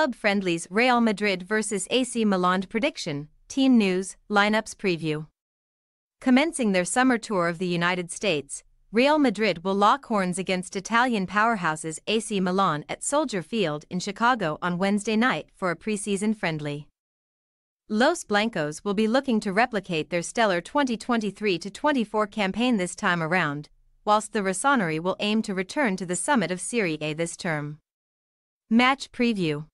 Club friendlies Real Madrid vs AC Milan prediction, team news, lineups preview. Commencing their summer tour of the United States, Real Madrid will lock horns against Italian powerhouses AC Milan at Soldier Field in Chicago on Wednesday night for a preseason friendly. Los Blancos will be looking to replicate their stellar 2023-24 campaign this time around, whilst the Rossoneri will aim to return to the summit of Serie A this term. Match Preview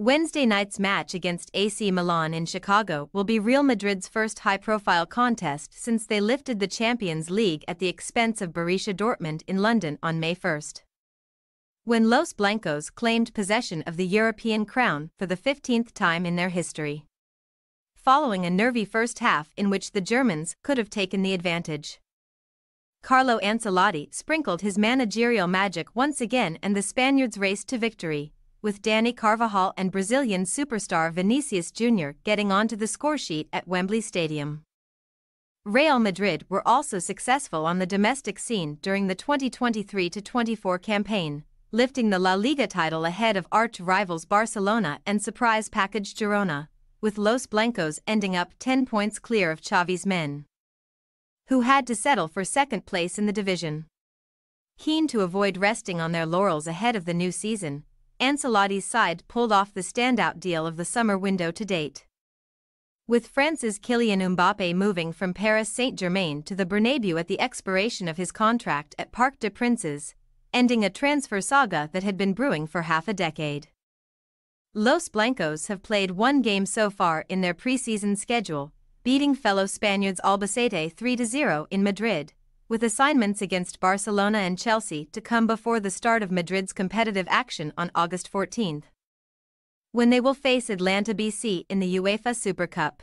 Wednesday night's match against AC Milan in Chicago will be Real Madrid's first high-profile contest since they lifted the Champions League at the expense of Borussia Dortmund in London on May 1. When Los Blancos claimed possession of the European crown for the 15th time in their history following a nervy first half in which the Germans could have taken the advantage. Carlo Ancelotti sprinkled his managerial magic once again and the Spaniards raced to victory, with Dani Carvajal and Brazilian superstar Vinicius Jr. getting onto the scoresheet at Wembley Stadium. Real Madrid were also successful on the domestic scene during the 2023-24 campaign, lifting the La Liga title ahead of arch rivals Barcelona and surprise package Girona with Los Blancos ending up 10 points clear of Xavi's men, who had to settle for second place in the division. Keen to avoid resting on their laurels ahead of the new season, Ancelotti's side pulled off the standout deal of the summer window to date. With France's Kylian Mbappe moving from Paris Saint-Germain to the Bernabeu at the expiration of his contract at Parc des Princes, ending a transfer saga that had been brewing for half a decade. Los Blancos have played one game so far in their preseason schedule, beating fellow Spaniards Albacete 3-0 in Madrid, with assignments against Barcelona and Chelsea to come before the start of Madrid's competitive action on August 14, when they will face Atalanta BC in the UEFA Super Cup.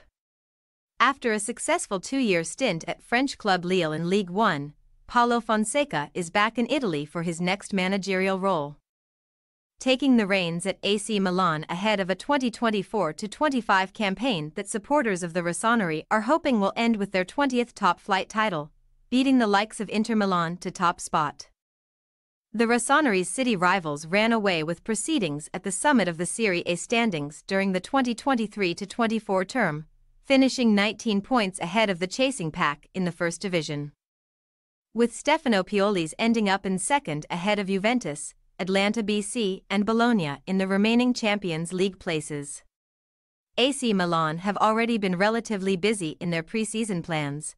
After a successful two-year stint at French club Lille in Ligue 1, Paulo Fonseca is back in Italy for his next managerial role taking the reins at AC Milan ahead of a 2024-25 campaign that supporters of the Rossoneri are hoping will end with their 20th top-flight title, beating the likes of Inter Milan to top spot. The Rossoneri's city rivals ran away with proceedings at the summit of the Serie A standings during the 2023-24 term, finishing 19 points ahead of the chasing pack in the first division. With Stefano Pioli's ending up in second ahead of Juventus, Atalanta BC, and Bologna in the remaining Champions League places. AC Milan have already been relatively busy in their preseason plans,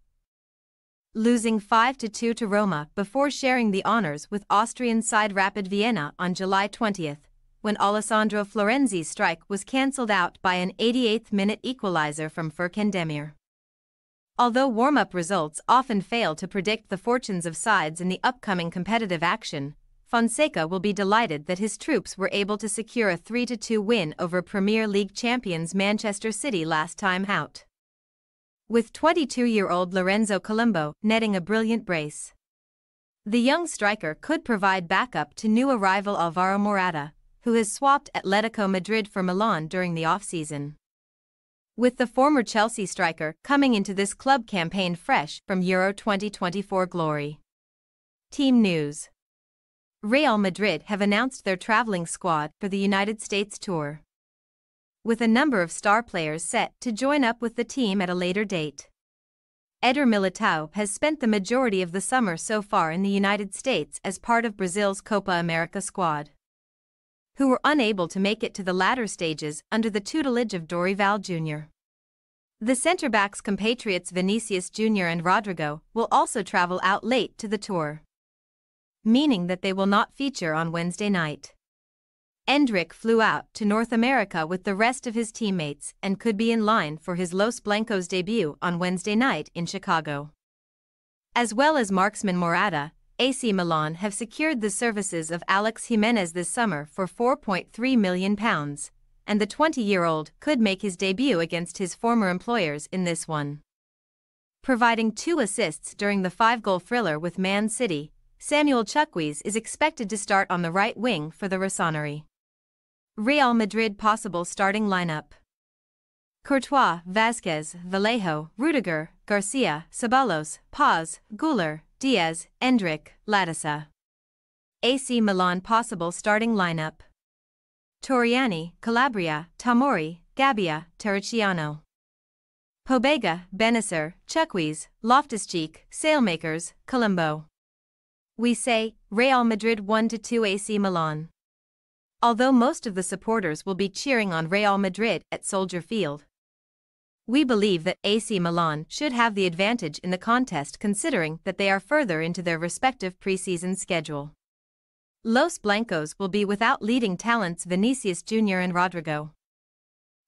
losing 5-2 to Roma before sharing the honors with Austrian side Rapid Vienna on July 20, when Alessandro Florenzi's strike was cancelled out by an 88th-minute equalizer from Furkan Demir. Although warm-up results often fail to predict the fortunes of sides in the upcoming competitive action, Fonseca will be delighted that his troops were able to secure a 3-2 win over Premier League champions Manchester City last time out. With 22-year-old Lorenzo Colombo netting a brilliant brace. The young striker could provide backup to new arrival Alvaro Morata, who has swapped Atletico Madrid for Milan during the off-season. With the former Chelsea striker coming into this club campaign fresh from Euro 2024 glory. Team News Real Madrid have announced their traveling squad for the United States tour. With a number of star players set to join up with the team at a later date. Eder Militao has spent the majority of the summer so far in the United States as part of Brazil's Copa America squad, who were unable to make it to the latter stages under the tutelage of Dorival Jr. The centre-backs compatriots Vinicius Jr. and Rodrygo will also travel out late to the tour meaning that they will not feature on Wednesday night. Endrick flew out to North America with the rest of his teammates and could be in line for his Los Blancos debut on Wednesday night in Chicago. As well as marksman Morata, AC Milan have secured the services of Alex Jimenez this summer for £4.3 million, and the 20-year-old could make his debut against his former employers in this one. Providing two assists during the five-goal thriller with Man City, Samuel Chukwueze is expected to start on the right wing for the Rossoneri. Real Madrid possible starting lineup. Courtois, Vasquez, Vallejo, Rudiger, Garcia, Ceballos, Paz, Güler, Diaz, Endrick, Latasa. AC Milan possible starting lineup. Torriani, Calabria, Tamori, Gabbia, Terracciano. Pobega, Bennacer, Chukwueze, Loftus-Cheek, Saelemaekers, Colombo. We say, Real Madrid 1-2 AC Milan. Although most of the supporters will be cheering on Real Madrid at Soldier Field. We believe that AC Milan should have the advantage in the contest considering that they are further into their respective preseason schedule. Los Blancos will be without leading talents Vinicius Jr. and Rodrygo.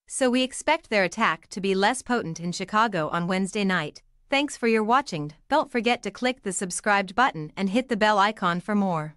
So we expect their attack to be less potent in Chicago on Wednesday night. Thanks for your watching. Don't forget to click the subscribed button and hit the bell icon for more.